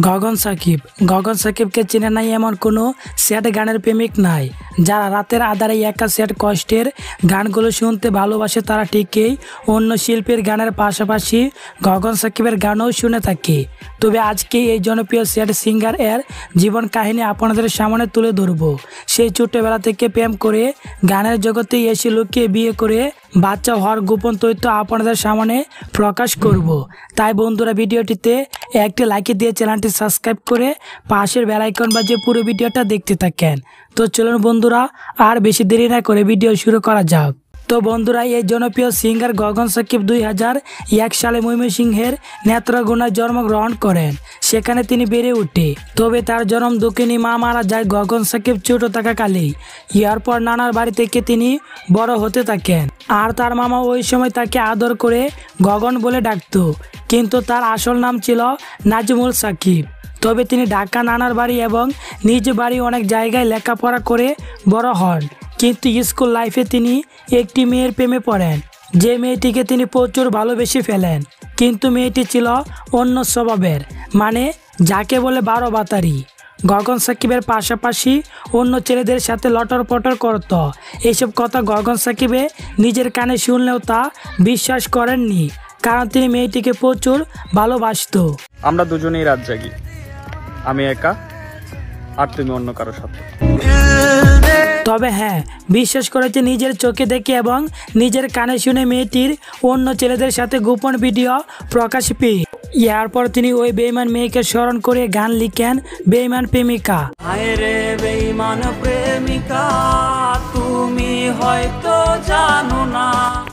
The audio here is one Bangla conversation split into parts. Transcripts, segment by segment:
গগন সাকিব। গগন সাকিবকে চেনে নাই এমন কোনো স্যাড গানের প্রেমিক নাই। যারা রাতের আধারে একা স্যাড কষ্টের গানগুলো শুনতে ভালোবাসে, তারা ঠিকই অন্য শিল্পীর গানের পাশাপাশি গগন সাকিবের গানও শুনে থাকে। তবে আজকে এই জনপ্রিয় স্যাড সিঙ্গার এর জীবন কাহিনী আপনাদের সামনে তুলে ধরব। সেই ছোট্টবেলা থেকে প্রেম করে গানের জগতে এসে লুকিয়ে বিয়ে করে বাচ্চা হওয়ার গোপন তথ্য আপনাদের সামনে প্রকাশ করব। তাই বন্ধুরা, ভিডিওটিতে একটি লাইক দিয়ে চ্যানেলটি সাবস্ক্রাইব করে পাশের বেলাইকন বা যে পুরো ভিডিওটা দেখতে থাকেন। তো চলুন বন্ধুরা, আর বেশি দেরি না করে ভিডিও শুরু করা যাক। তো বন্ধুরা, এই জনপ্রিয় সিঙ্গার গগন সাকিব দুই হাজার এক সালে ময়মনসিংহের নেত্রগুনায় জন্মগ্রহণ করেন। সেখানে তিনি বেড়ে ওঠে। তবে তার জন্ম দক্ষিণী মা মারা যায় গগন সাকিব ছোট থাকাকালেই এরপর নানার বাড়ি থেকে তিনি বড় হতে থাকেন। আর তার মামা ওই সময় তাকে আদর করে গগন বলে ডাকতো। কিন্তু তার আসল নাম ছিল নাজমুল সাকিব। তবে তিনি ঢাকা নানার বাড়ি এবং নিজ বাড়ি অনেক জায়গায় লেখাপড়া করে বড় হন। কিন্তু স্কুল লাইফে তিনি একটি মেয়ের প্রেমে পড়েন। যে মেয়েটিকে তিনি প্রচুর ভালোবেসে ফেলেন। কিন্তু মেয়েটি ছিল অন্য স্বভাবের মানে যাকে বলে বারো বাতারি। গগন সাকিবের পাশাপাশি অন্য ছেলেদের সাথে লটর পটর করত। এইসব কথা গগন সাকিবে নিজের কানে শুনলেও তা বিশ্বাস করেননি কারণ তিনি মেয়েটিকে প্রচুর ভালোবাসত। আমরা দুজনেই রাত জাগি। আমি একা আর তুমি অন্য কারও সাথে। তবে হ্যাঁ বিশ্বাস করেছে নিজের চোখে দেখে এবং নিজের কানে শুনে মেয়েটির অন্য ছেলেদের সাথে গোপন ভিডিও প্রকাশ পেয়ে। এরপর তিনি ওই বেইমান মেয়েকে স্মরণ করে গান লিখেন বেইমান প্রেমিকা। হায় রে বেঈমান প্রেমিকা তুমি হয়তো জানো না।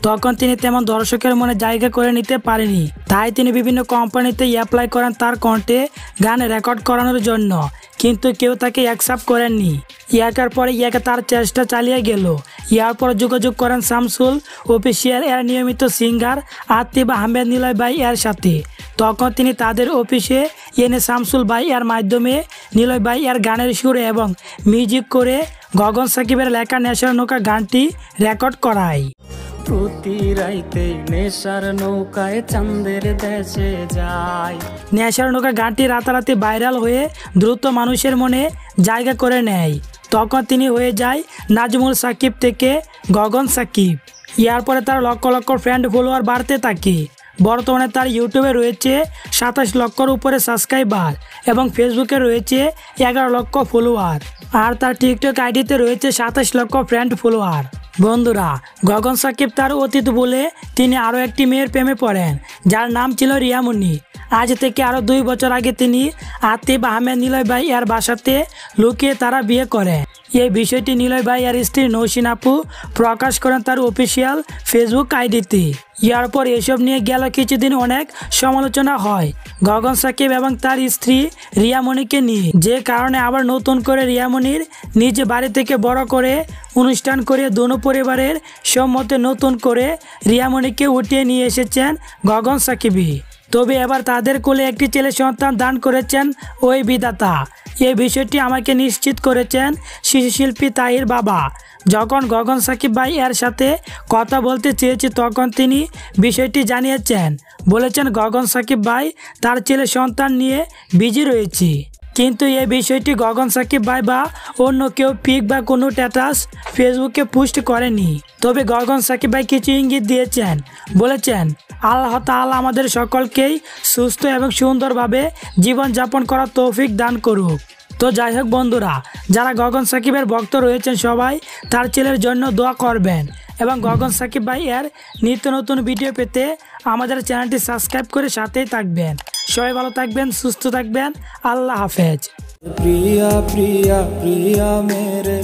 তখন তিনি তেমন দর্শকের মনে জায়গা করে নিতে পারেনি। তাই তিনি বিভিন্ন কোম্পানিতে অ্যাপ্লাই করেন তার কণ্ঠে গান রেকর্ড করানোর জন্য। কিন্তু কেউ তাকে অ্যাকসেপ্ট করেননি। ইয়াকার পরে ইয়াকে তার চেষ্টা চালিয়ে গেল। ইয়ার পর যোগাযোগ করেন শামসুল অফিসিয়াল এর নিয়মিত সিঙ্গার আতিব আহমেদ নিলয় ভাই এর সাথে। তখন তিনি তাদের অফিসে এনে শামসুল ভাই এর মাধ্যমে নিলয় ভাই এর গানের সুরে এবং মিউজিক করে গগন সাকিবের লেখা নেশার নৌকা গানটি রেকর্ড করায়। প্রতি রাইতে নেশার নৌকায় চাঁদের দেশে যায় নেশার নৌকা গানটি রাতারাতি ভাইরাল হয়ে দ্রুত মানুষের মনে জায়গা করে নেয়। তখন তিনি হয়ে যায় নাজমুল সাকিব থেকে গগন সাকিব। ইয়ার পরে তার লক্ষ লক্ষ ফ্রেন্ড ফলোয়ার বাড়তে থাকে। বর্তমানে তার ইউটিউবে রয়েছে সাতাশ লক্ষর উপরে সাবস্ক্রাইবার এবং ফেসবুকে রয়েছে এগারো লক্ষ ফলোয়ার আর তার টিকটক আইডিতে রয়েছে সাতাশ লক্ষ ফ্রেন্ড ফলোয়ার বন্ধুরা, গগন সাকিব তার অতীত বলে তিনি আরও একটি মেয়ের প্রেমে পড়েন, যার নাম ছিল রিয়ামুন্নি। আজ থেকে আরও দুই বছর আগে তিনি আতিব আহমেদ নিলয় ভাই এর বাসাতে লুকিয়ে তারা বিয়ে করেন। এই বিষয়টি নিলয় ভাই আর স্ত্রী নৌসিন আপু প্রকাশ করেন তার অফিসিয়াল ফেসবুক আইডিতে। ইয়ার পর এসব নিয়ে গেল কিছুদিন অনেক সমালোচনা হয় গগন সাকিব এবং তার স্ত্রী রিয়ামণিকে নিয়ে। যে কারণে আবার নতুন করে রিয়ামণির নিজ বাড়ি থেকে বড় করে অনুষ্ঠান করে দোনো পরিবারের সম্মতে নতুন করে রিয়ামণিকে উঠিয়ে নিয়ে এসেছেন গগন সাকিবি তবে এবার তাদের কোলে একটি ছেলে সন্তান দান করেছেন ওই বিধাতা। এই বিষয়টি আমাকে নিশ্চিত করেছেন শিশুশিল্পী তাহির বাবা। যখন গগন সাকিব ভাই এর সাথে কথা বলতে চেয়েছি, তখন তিনি বিষয়টি জানিয়েছেন। বলেছেন, গগন সাকিব ভাই তার ছেলে সন্তান নিয়ে বিজি রয়েছি। কিন্তু এই বিষয়টি গগন সাকিব ভাই বা অন্য কেউ পিক বা কোনো স্ট্যাটাস ফেসবুকে পোস্ট করেনি। তবে গগন সাকিব ভাই কিছু ইঙ্গিত দিয়েছেন। বলেছেন, আল্লাহ তাআলা আমাদের সকলকেই সুস্থ এবং সুন্দরভাবে জীবনযাপন করার তৌফিক দান করুক। তো যাই হোক বন্ধুরা, যারা গগন সাকিবের ভক্ত রয়েছেন সবাই, তার ছেলের জন্য দোয়া করবেন। এবং গগন সাকিব ভাই এর নিত্য নতুন ভিডিও পেতে আমাদের চ্যানেলটি সাবস্ক্রাইব করে সাথেই থাকবেন। সবাই ভালো থাকবেন, সুস্থ থাকবেন। আল্লাহ হাফেজ। প্রিয়া প্রিয়া প্রিয়া মেরে